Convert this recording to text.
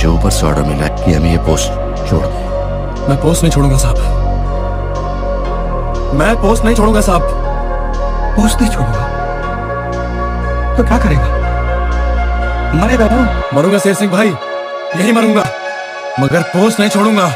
मुझे ऊपर से ऑर्डर मिला कि हमें ये पोस्ट छोड़। दे मैं पोस्ट नहीं छोड़ूँगा साहब। मैं पोस्ट नहीं छोड़ूँगा साहब। पोस्ट नहीं छोड़ूँगा। तो क्या करेगा? मरेगा ना मरूँगा शेर सिंह भाई, यही मरूँगा। मगर पोस्ट नहीं छोड़ूँगा।